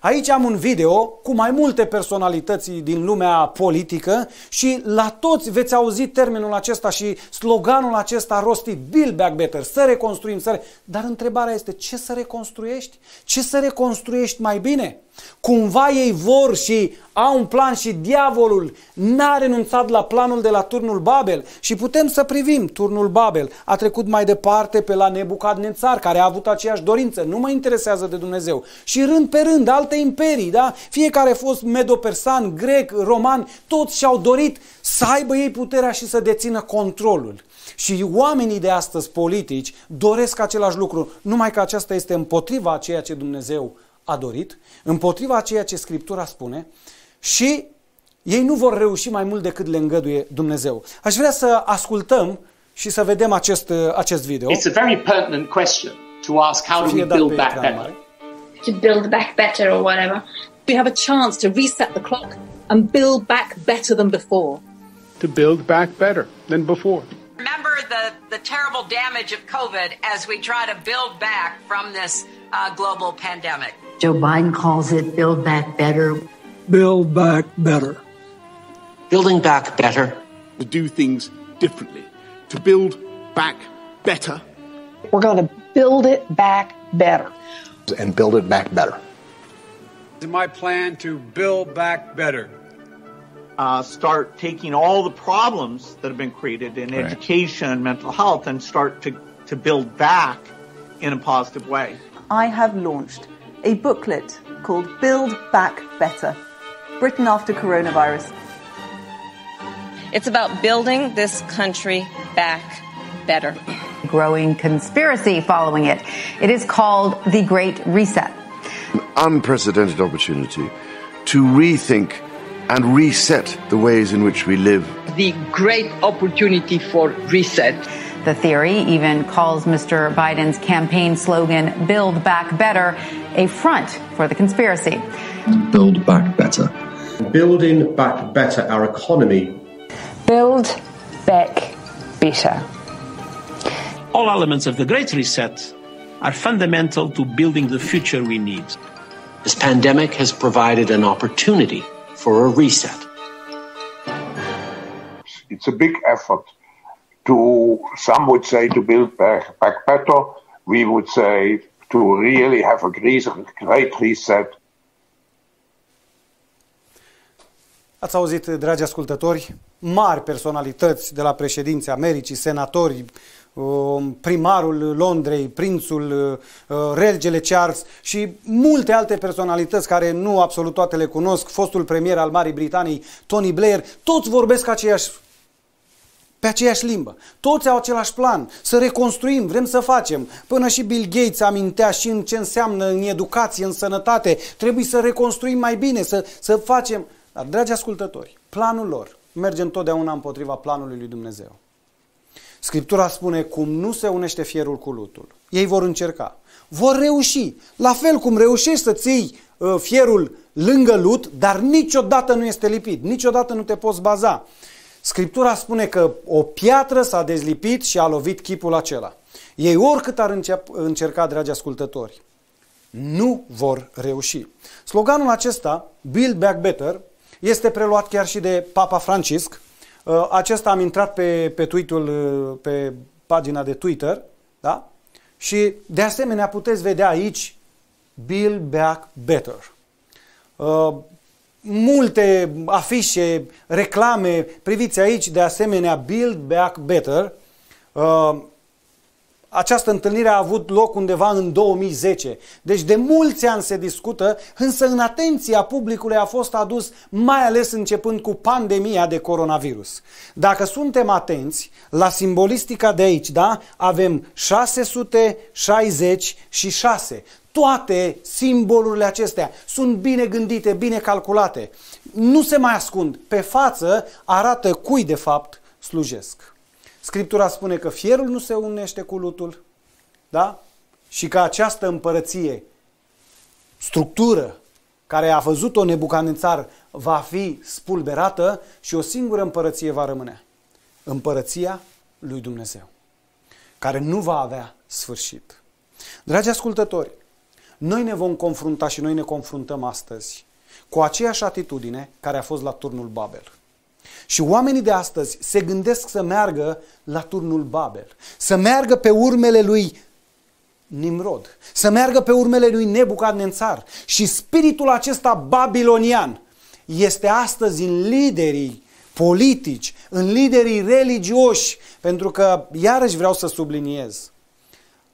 Aici am un video cu mai multe personalități din lumea politică și la toți veți auzi termenul acesta și sloganul acesta rostit, Build Back Better, să reconstruim, să re... Dar întrebarea este, ce să reconstruiești? Ce să reconstruiești mai bine? Cumva ei vor și au un plan și diavolul n-a renunțat la planul de la turnul Babel și putem să privim turnul Babel. A trecut mai departe pe la Nebucadnețar care a avut aceeași dorință, nu mă interesează de Dumnezeu. Și rând pe rând, alte imperii, da? Fiecare a fost medopersan, grec, roman, toți și-au dorit să aibă ei puterea și să dețină controlul. Și oamenii de astăzi politici doresc același lucru, numai că aceasta este împotriva a ceea ce Dumnezeu a dorit, împotriva a ceea ce Scriptura spune și ei nu vor reuși mai mult decât le îngăduie Dumnezeu. Aș vrea să ascultăm și să vedem acest, acest video. It's a very pertinent question to ask how do we build back better? To build back better or whatever. We have a chance to reset the clock and build back better than before. To build back better than before. Remember the, the terrible damage of COVID as we try to build back from this uh, global pandemic. Joe Biden calls it Build Back Better. Build Back Better. Building back better. To do things differently. To build back better. We're going to build it back better. And build it back better. It's My plan to build back better. Uh, start taking all the problems that have been created in right. education and mental health and start to, to build back in a positive way. I have launched a booklet called Build Back Better Britain After Coronavirus. It's about building this country back better. Growing conspiracy following it. It is called the Great Reset. An unprecedented opportunity to rethink and reset the ways in which we live. The great opportunity for reset the theory even calls Mr. Biden's campaign slogan, Build Back Better, a front for the conspiracy. Build Back Better. Building back better our economy. Build back better. All elements of the Great Reset are fundamental to building the future we need. This pandemic has provided an opportunity for a reset. It's a big effort to, some would say, to build back, back better. We would say to really have a great reset. Ați auzit, dragi ascultători, mari personalități de la președinții Americii, senatori, um, primarul Londrei, prințul, uh, regele Charles și multe alte personalități care nu absolut toate le cunosc, fostul premier al Marii Britanii, Tony Blair, toți vorbesc aceeași pe aceeași limbă. Toți au același plan, să reconstruim, vrem să facem. Până și Bill Gates amintea și în ce înseamnă în educație, în sănătate, trebuie să reconstruim mai bine, să, să facem. Dar, dragi ascultători, planul lor merge întotdeauna împotriva planului lui Dumnezeu. Scriptura spune cum nu se unește fierul cu lutul. Ei vor încerca. Vor reuși. La fel cum reușești să ții uh, fierul lângă lut, dar niciodată nu este lipit. Niciodată nu te poți baza. Scriptura spune că o piatră s-a dezlipit și a lovit chipul acela. Ei oricât ar încerca, dragi ascultători, nu vor reuși. Sloganul acesta, Build Back Better, este preluat chiar și de Papa Francisc. Uh, acesta am intrat pe, pe tweet-ul, uh, pe pagina de Twitter, da? Și de asemenea puteți vedea aici Build Back Better. Uh, multe afișe, reclame, priviți aici de asemenea Build Back Better. Această întâlnire a avut loc undeva în 2010. Deci de mulți ani se discută, însă în atenția publicului a fost adus mai ales începând cu pandemia de coronavirus. Dacă suntem atenți la simbolistica de aici, da? Avem 666. Toate simbolurile acestea sunt bine gândite, bine calculate. Nu se mai ascund. Pe față arată cui de fapt slujesc. Scriptura spune că fierul nu se unește cu lutul, da? Și că această împărăție, structură care a văzut-o Nebucanețar, va fi spulberată și o singură împărăție va rămâne. Împărăția lui Dumnezeu, care nu va avea sfârșit. Dragi ascultători, noi ne vom confrunta și noi ne confruntăm astăzi cu aceeași atitudine care a fost la turnul Babel. Și oamenii de astăzi se gândesc să meargă la turnul Babel, să meargă pe urmele lui Nimrod, să meargă pe urmele lui Nebucadnețar. Și spiritul acesta babilonian este astăzi în liderii politici, în liderii religioși, pentru că, iarăși vreau să subliniez,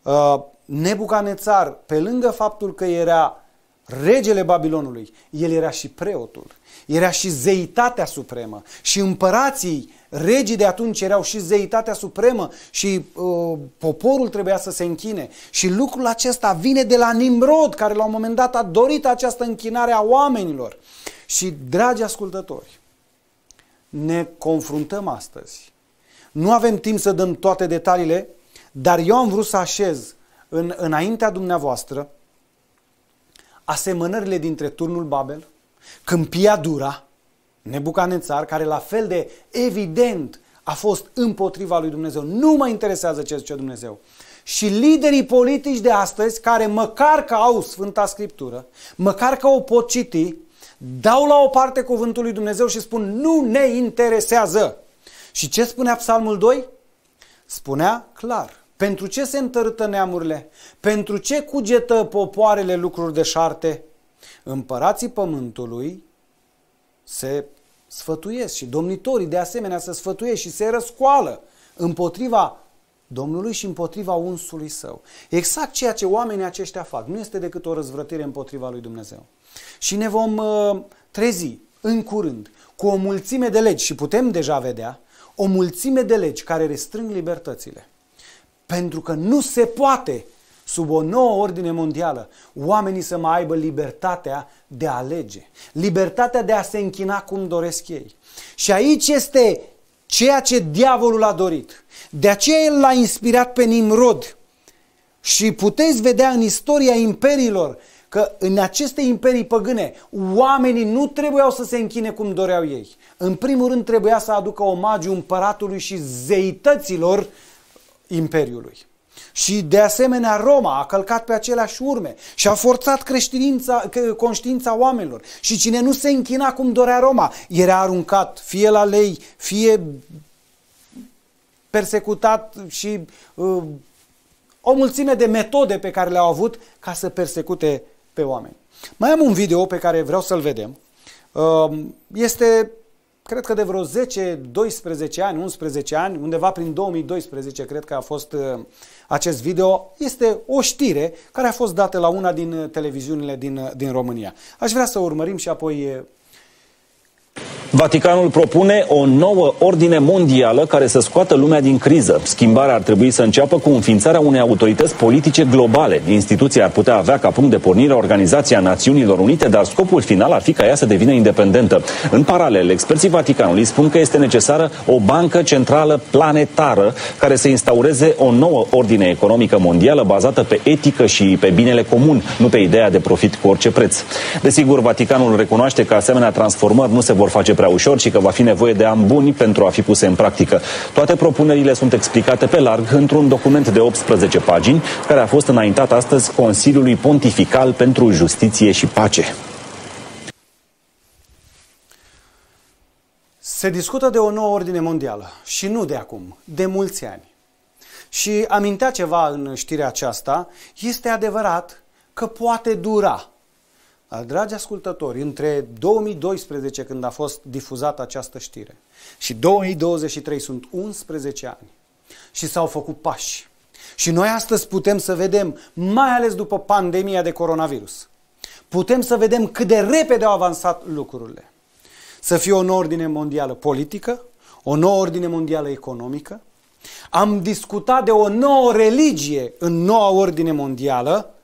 uh, Nebucadnețar, pe lângă faptul că era regele Babilonului, el era și preotul, era și zeitatea supremă și împărații, regii de atunci erau și zeitatea supremă și uh, poporul trebuia să se închine. Și lucrul acesta vine de la Nimrod, care la un moment dat a dorit această închinare a oamenilor. Și, dragi ascultători, ne confruntăm astăzi. Nu avem timp să dăm toate detaliile, dar eu am vrut să așez în, înaintea dumneavoastră asemănările dintre turnul Babel, câmpia dura, Nebucanețar, care la fel de evident a fost împotriva lui Dumnezeu. Nu mă interesează ce zice Dumnezeu. Și liderii politici de astăzi, care măcar că au Sfânta Scriptură, măcar că o pot citi, dau la o parte cuvântul lui Dumnezeu și spun nu ne interesează. Și ce spunea Psalmul 2? Spunea clar, pentru ce se întărâtă neamurile? Pentru ce cugetă popoarele lucruri de șarte? Împărații pământului se sfătuiesc și domnitorii de asemenea se sfătuiesc și se răscoală împotriva Domnului și împotriva unsului său. Exact ceea ce oamenii aceștia fac. Nu este decât o răzvrătire împotriva lui Dumnezeu. Și ne vom uh, trezi în curând cu o mulțime de legi și putem deja vedea o mulțime de legi care restrâng libertățile. Pentru că nu se poate, sub o nouă ordine mondială, oamenii să mai aibă libertatea de a alege, libertatea de a se închina cum doresc ei. Și aici este ceea ce diavolul a dorit. De aceea el l-a inspirat pe Nimrod. Și puteți vedea în istoria imperiilor că în aceste imperii păgâne oamenii nu trebuiau să se închine cum doreau ei. În primul rând trebuia să aducă omagiu împăratului și zeităților Imperiului. Și de asemenea Roma a călcat pe aceleași urme și a forțat creștinința, conștiința oamenilor. Și cine nu se închina cum dorea Roma, era aruncat fie la lei, fie persecutat și uh, o mulțime de metode pe care le-au avut ca să persecute pe oameni. Mai am un video pe care vreau să-l vedem. Um, este, cred că de vreo 10, 12 ani, 11 ani, undeva prin 2012, cred că a fost uh, acest video. Este o știre care a fost dată la una din televiziunile din, din România. Aș vrea să urmărim și apoi Vaticanul propune o nouă ordine mondială care să scoată lumea din criză. Schimbarea ar trebui să înceapă cu înființarea unei autorități politice globale. Instituția ar putea avea ca punct de pornire Organizația Națiunilor Unite, dar scopul final ar fi ca ea să devină independentă. În paralel, experții Vaticanului spun că este necesară o bancă centrală planetară care să instaureze o nouă ordine economică mondială bazată pe etică și pe binele comun, nu pe ideea de profit cu orice preț. Desigur, Vaticanul recunoaște că asemenea transformări nu se vor face prea ușor și că va fi nevoie de ani buni pentru a fi puse în practică. Toate propunerile sunt explicate pe larg într-un document de 18 pagini care a fost înaintat astăzi Consiliului Pontifical pentru Justiție și Pace. Se discută de o nouă ordine mondială și nu de acum, de mulți ani. Și amintea ceva în știrea aceasta, este adevărat că poate dura. Dragi ascultători, între 2012, când a fost difuzată această știre, și 2023 sunt 11 ani și s-au făcut pași. Și noi astăzi putem să vedem, mai ales după pandemia de coronavirus, putem să vedem cât de repede au avansat lucrurile. Să fie o nouă ordine mondială politică, o nouă ordine mondială economică. Am discutat de o nouă religie în noua ordine mondială,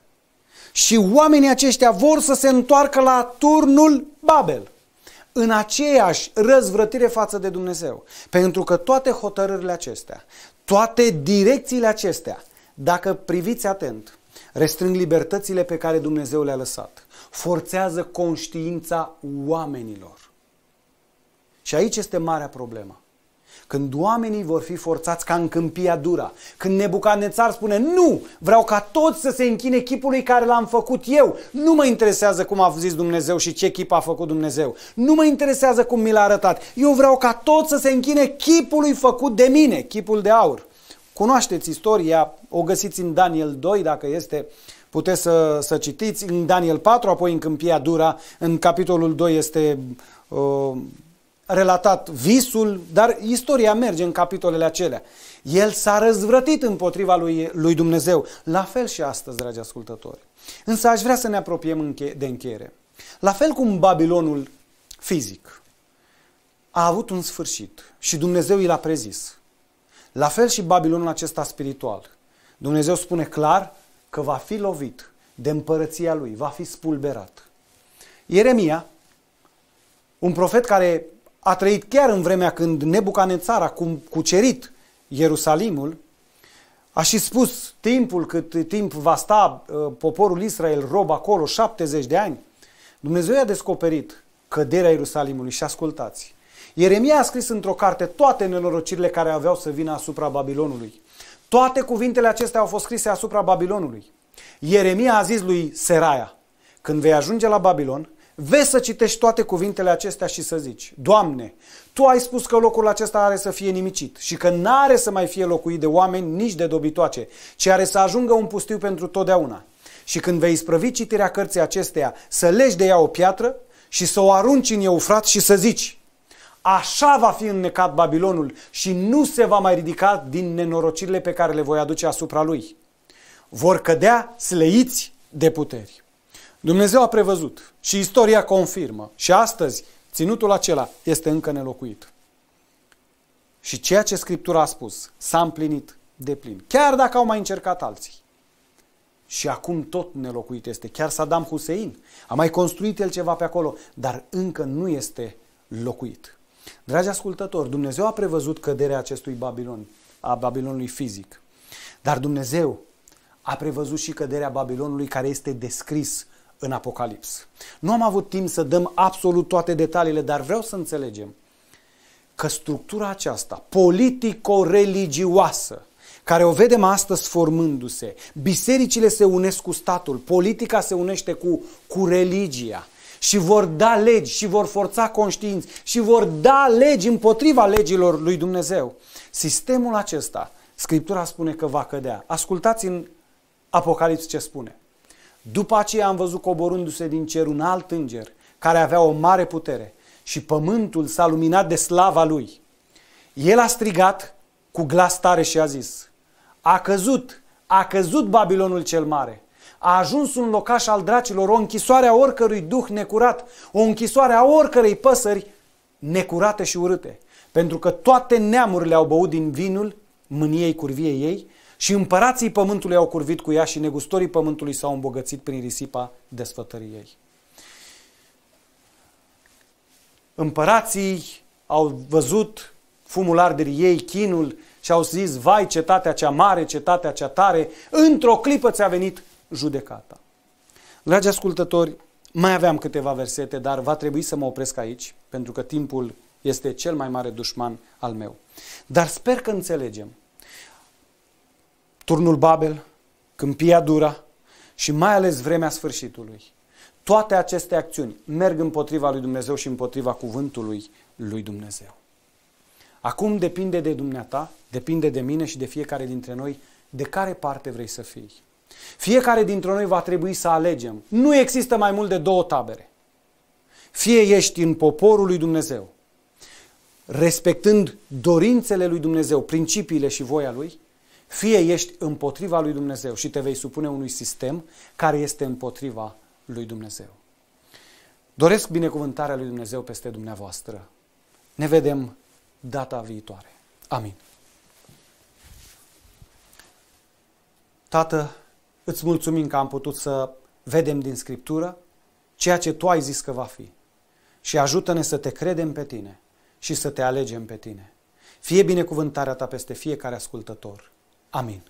și oamenii aceștia vor să se întoarcă la turnul Babel, în aceeași răzvrătire față de Dumnezeu. Pentru că toate hotărârile acestea, toate direcțiile acestea, dacă priviți atent, restrâng libertățile pe care Dumnezeu le-a lăsat, forțează conștiința oamenilor. Și aici este marea problemă. Când oamenii vor fi forțați ca în câmpia dura, când Nebucanețar spune, nu, vreau ca toți să se închine chipului care l-am făcut eu, nu mă interesează cum a zis Dumnezeu și ce chip a făcut Dumnezeu, nu mă interesează cum mi l-a arătat, eu vreau ca toți să se închine chipului făcut de mine, chipul de aur. Cunoașteți istoria, o găsiți în Daniel 2, dacă este puteți să, să citiți, în Daniel 4, apoi în Câmpia Dura, în capitolul 2 este uh, relatat visul, dar istoria merge în capitolele acelea. El s-a răzvrătit împotriva lui, lui Dumnezeu. La fel și astăzi, dragi ascultători. Însă aș vrea să ne apropiem de încheiere. La fel cum Babilonul fizic a avut un sfârșit și Dumnezeu i l-a prezis. La fel și Babilonul acesta spiritual. Dumnezeu spune clar că va fi lovit de împărăția lui, va fi spulberat. Ieremia, un profet care a trăit chiar în vremea când Nebucanețar a cucerit Ierusalimul, a și spus timpul cât timp va sta uh, poporul Israel rob acolo, 70 de ani. Dumnezeu i-a descoperit căderea Ierusalimului și ascultați. Ieremia a scris într-o carte toate nenorocirile care aveau să vină asupra Babilonului. Toate cuvintele acestea au fost scrise asupra Babilonului. Ieremia a zis lui Seraia, când vei ajunge la Babilon, Vezi să citești toate cuvintele acestea și să zici, Doamne, Tu ai spus că locul acesta are să fie nimicit și că n-are să mai fie locuit de oameni, nici de dobitoace, ci are să ajungă un pustiu pentru totdeauna. Și când vei isprăvi citirea cărții acesteia, să legi de ea o piatră și să o arunci în Eufrat și să zici, Așa va fi înnecat Babilonul și nu se va mai ridica din nenorocirile pe care le voi aduce asupra lui. Vor cădea sleiți de puteri. Dumnezeu a prevăzut și istoria confirmă. Și astăzi, ținutul acela este încă nelocuit. Și ceea ce Scriptura a spus s-a împlinit de plin. Chiar dacă au mai încercat alții. Și acum tot nelocuit este. Chiar Saddam Hussein a mai construit el ceva pe acolo, dar încă nu este locuit. Dragi ascultători, Dumnezeu a prevăzut căderea acestui Babilon, a Babilonului fizic. Dar Dumnezeu a prevăzut și căderea Babilonului care este descris în Apocalips. Nu am avut timp să dăm absolut toate detaliile, dar vreau să înțelegem că structura aceasta politico-religioasă, care o vedem astăzi formându-se, bisericile se unesc cu statul, politica se unește cu, cu religia și vor da legi și vor forța conștiinți și vor da legi împotriva legilor lui Dumnezeu. Sistemul acesta, Scriptura spune că va cădea. Ascultați în Apocalips ce spune. După aceea am văzut coborându-se din cer un alt înger care avea o mare putere și pământul s-a luminat de slava lui. El a strigat cu glas tare și a zis, a căzut, a căzut Babilonul cel mare, a ajuns un locaș al dracilor, o închisoare a oricărui duh necurat, o închisoare a oricărei păsări necurate și urâte, pentru că toate neamurile au băut din vinul mâniei curviei ei și împărații pământului au curvit cu ea și negustorii pământului s-au îmbogățit prin risipa desfătării ei. Împărații au văzut fumul arderii ei, chinul și au zis, vai, cetatea cea mare, cetatea cea tare, într-o clipă ți-a venit judecata. Dragi ascultători, mai aveam câteva versete, dar va trebui să mă opresc aici, pentru că timpul este cel mai mare dușman al meu. Dar sper că înțelegem. Turnul Babel, câmpia dura și mai ales vremea sfârșitului. Toate aceste acțiuni merg împotriva lui Dumnezeu și împotriva cuvântului lui Dumnezeu. Acum depinde de dumneata, depinde de mine și de fiecare dintre noi de care parte vrei să fii. Fiecare dintre noi va trebui să alegem. Nu există mai mult de două tabere. Fie ești în poporul lui Dumnezeu, respectând dorințele lui Dumnezeu, principiile și voia lui, fie ești împotriva lui Dumnezeu și te vei supune unui sistem care este împotriva lui Dumnezeu. Doresc binecuvântarea lui Dumnezeu peste dumneavoastră. Ne vedem data viitoare. Amin. Tată, îți mulțumim că am putut să vedem din Scriptură ceea ce Tu ai zis că va fi. Și ajută-ne să te credem pe Tine și să te alegem pe Tine. Fie binecuvântarea Ta peste fiecare ascultător. Amin.